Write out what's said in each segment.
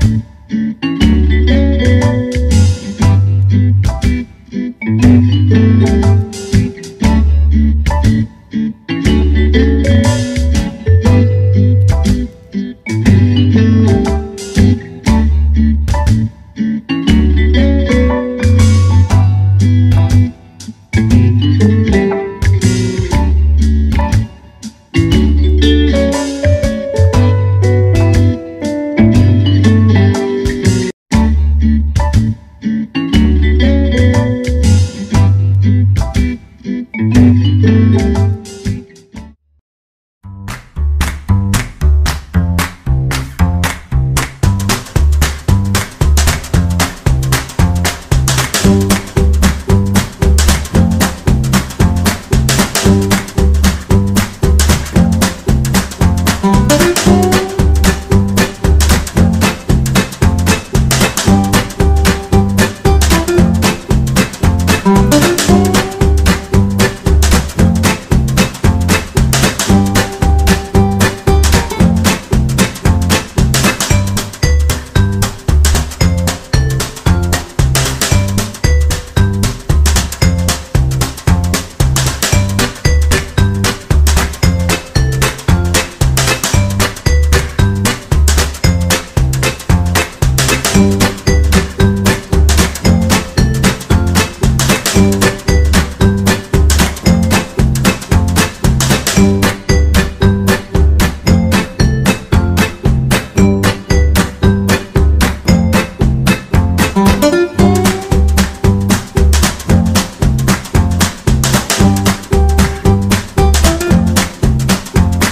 Thank Música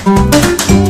Música